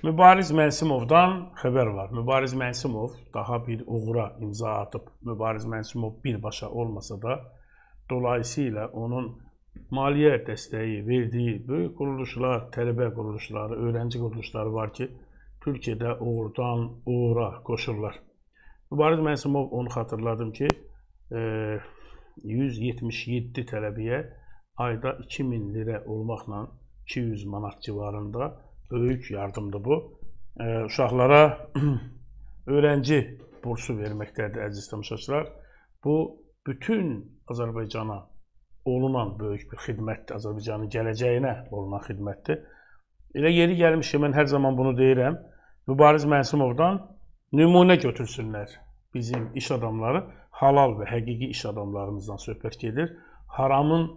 Mübariz Mənsimovdan xəbər var. Mübariz Mənsimov daha bir uğura imza atıb. Mübariz Mənsimov birbaşa olmasa da, dolayısıyla onun maliyyə dəstəyi verdiyi böyük quruluşlar, tələbə quruluşları, öğrenci quruluşları var ki, Türkiyədə uğurdan uğura qoşurlar. Mübariz Mənsimov onu xatırladım ki, 177 tələbəyə ayda 2000 lirə olmaqla 200 manat civarında böyük yardımdır bu. E, uşaqlara öğrenci bursu verməkdədir əziz tamaşaçılar. Bu bütün Azərbaycana olunan böyük bir xidmətdir. Azərbaycanın gələcəyinə olunan xidmətdir. Elə yeri gəlmişkən mən hər zaman bunu deyirəm. Mübariz Mənsimovdan nümunə götürsünlər bizim iş adamları. Halal və həqiqi iş adamlarımızdan söhbət gedir. Haramın,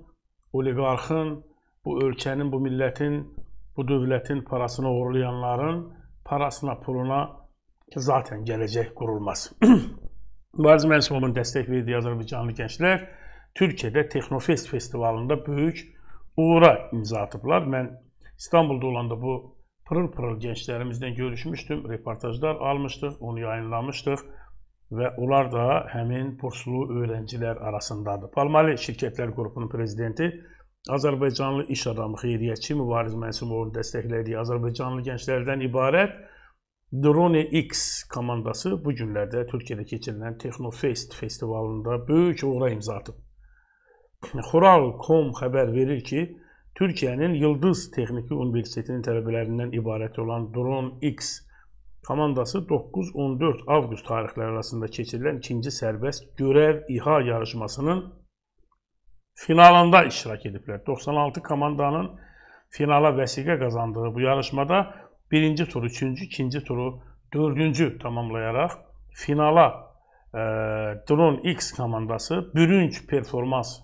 oliqarxın, bu ölkənin, bu millətin bu dövlətin parasını uğurlayanların parasına, puluna zaten gələcək qurulmaz. Mübariz Mənsumovun dəstək verdiyi Azərbaycanlı gənclər Türkiyədə Texnofest festivalında böyük uğura imza atıblar. Mən İstanbulda olanda bu pırıl-pırıl gənclərimizdən görüşmüşdüm, reportajlar almışdıq, onu yayınlamışdıq və onlar da həmin burslu öğrencilər arasındadır. Palmali Şirkətlər Qrupunun prezidenti Azərbaycanlı iş adamı, xeyriyyətçi Mübariz Mənsumovun dəstəklədiyi Azərbaycanlı gənclərdən ibarət Drone X komandası bu günlərdə Türkiyədə keçirilən Texnofest festivalında böyük uğura imza atıb. Xural.com xəbər verir ki, Türkiyənin Yıldız Texniki Universitetinin tələbələrindən ibarət olan Drone X komandası 9-14 avqust tarixləri arasında keçirilən ikinci sərbəst görəv İHA yarışmasının finalında iştirak ediblər. 96 komandanın finala vəsiqə qazandığı bu yarışmada birinci turu, üçüncü, ikinci turu, dördüncü tamamlayaraq finala e, Drone X komandası bürünc performans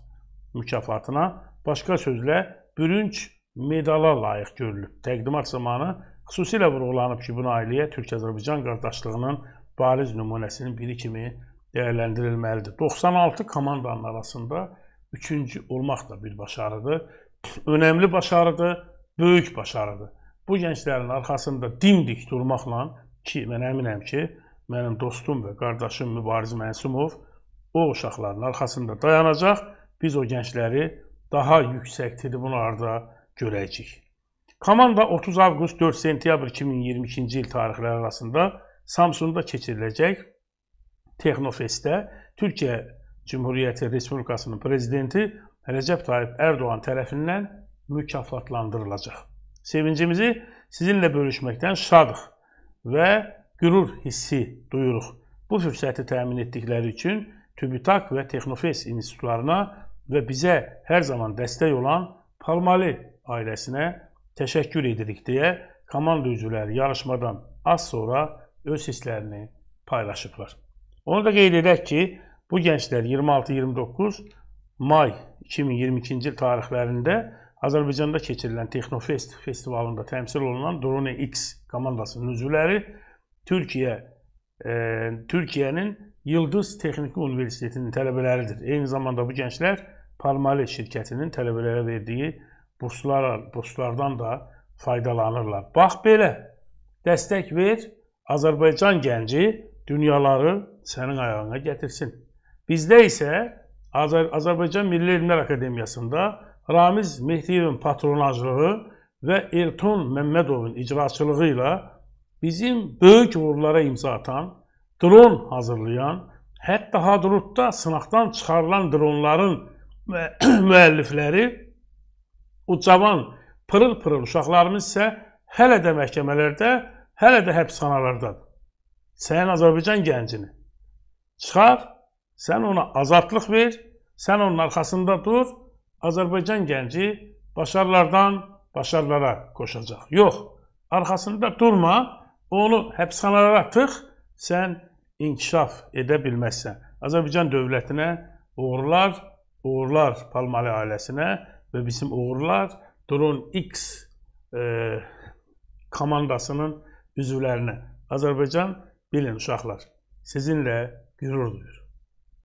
mükafatına, başqa sözlə bürünc medala layiq görülüb. Təqdimat zamanı xüsusilə vurğulanıb ki, bu nailiyə Türk-Azərbaycan qardaşlığının bariz nümunəsinin biri kimi dəyərləndirilməlidir. 96 komandanın arasında üçüncü olmaq da bir başarıdır. Önəmli başarıdır, böyük başarıdır. Bu gənclərin arxasında dimdik durmaqla ki, mən əminəm ki, mənim dostum və qardaşım Mübariz Mənsumov o uşaqların arxasında dayanacaq. Biz o gəncləri daha yüksək tribunlarda görəcəyik. Komanda 30 avqust 4 sentyabr 2022-ci il tarixləri arasında Samsunda keçiriləcək Texnofestdə Türkiyə Cümhuriyyəti Respublikasının prezidenti Rəcəb Tayyip Ərdoğan tərəfindən mükafatlandırılacaq. Sevincimizi sizinlə bölüşməkdən şadıq və qürur hissi duyuruq. Bu fürsəti təmin etdikləri üçün TÜBİTAK və Texnofest institutlarına və bizə hər zaman dəstək olan Palmali ailəsinə təşəkkür edirik deyə komanda üzvləri yarışmadan az sonra öz hisslərini paylaşıblar. Onu da qeyd edək ki, Bu gənclər 26-29 may 2022-ci il tarixlərində Azərbaycanda keçirilən Texnofest festivalında təmsil olunan Drone X komandasının üzvləri Türkiyə e, Türkiyənin Yıldız Texniki Universitetinin tələbələridir. Eyni zamanda bu gənclər Palmali şirkətinin tələbələrə verdiyi burslar, burslardan da faydalanırlar. Bax belə, dəstək ver, Azərbaycan gənci dünyaları sənin ayağına gətirsin. Bizdə isə Azər Azərbaycan Milli Elmlər Akademiyasında Ramiz Mehdiyevin patronajlığı və Elton Məmmədovun icraçılığı ilə bizim böyük uğurlara imza atan, dron hazırlayan, hətta Hadrutda sınaqdan çıxarılan dronların müəllifləri o cavan, pırıl-pırıl uşaqlarımız isə hələ də məhkəmələrdə, hələ də həbsxanalardadır. Sən Azərbaycan gəncini çıxar, Sən ona azadlıq ver, sən onun arxasında dur, Azərbaycan gənci başarılardan başarılara qoşacaq. Yox, arxasında durma, onu həbsxanalara tıx, sən inkişaf edə bilməzsən. Azərbaycan dövlətinə uğurlar, uğurlar Palmali ailəsinə və bizim uğurlar Drone X e, komandasının üzvlərinə. Azərbaycan bilin uşaqlar, sizinlə qürur duyur.